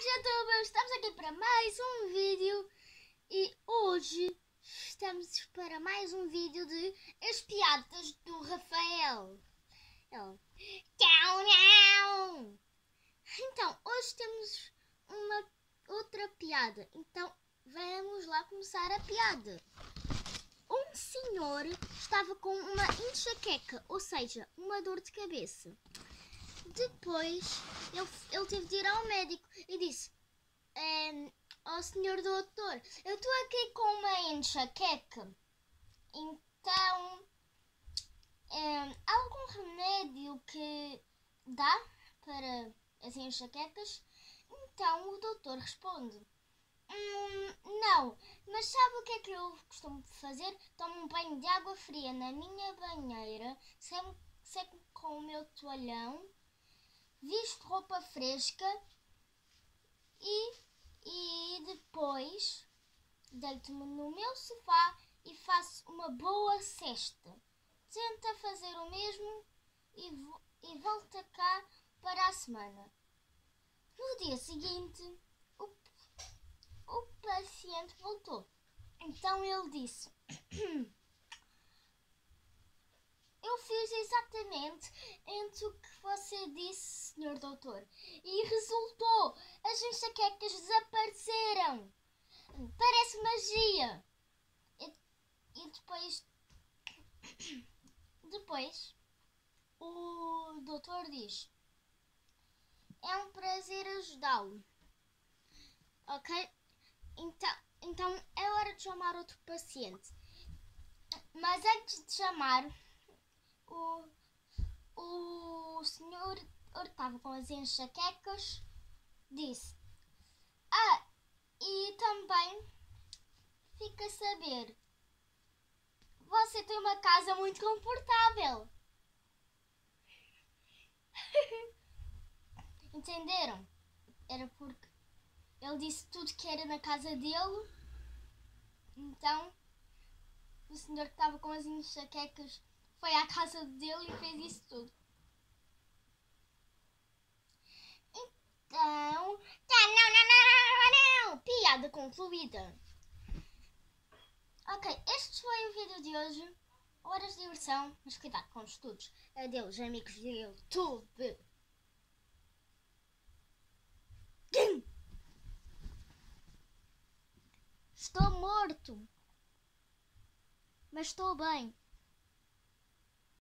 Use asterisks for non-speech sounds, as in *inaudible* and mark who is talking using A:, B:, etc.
A: Olá, youtubers! Estamos aqui para mais um vídeo e hoje estamos para mais um vídeo de As Piadas do Rafael. Então, hoje temos uma outra piada. Então, vamos lá começar a piada. Um senhor estava com uma enxaqueca, ou seja, uma dor de cabeça. Depois ele, ele teve de ir ao médico e disse ehm, ao senhor doutor, eu estou aqui com uma enxaqueca. Então ehm, há algum remédio que dá para as enxaquecas? Então o doutor responde. Hum, não, mas sabe o que é que eu costumo fazer? Tomo um banho de água fria na minha banheira, seco com o meu toalhão visto roupa fresca e, e depois deito-me no meu sofá e faço uma boa cesta. Tenta fazer o mesmo e, e volta cá para a semana. No dia seguinte, o, o paciente voltou. Então ele disse: *coughs* Eu fiz exatamente entre o que você disse, senhor doutor. E resultou! As enxaquecas desapareceram! Parece magia! E, e depois. *coughs* Depois, o doutor diz: É um prazer ajudá-lo. Ok? Então, então é hora de chamar outro paciente. Mas antes de chamar o, o senhor com as enxaquecas, disse: Ah, e também fica a saber, você tem uma casa muito confortável. *laughs* Entenderam? Era porque ele disse tudo que era na casa dele. Então, o senhor que estava com as enxaquecas foi à casa dele e fez isso tudo. Então. Tá, não, não, não, não, não. Piada concluída. Ok, este foi o vídeo de hoje. Horas de diversão, mas cuidado com os estudos. Adeus, amigos do YouTube. Estou morto. Mas estou bem.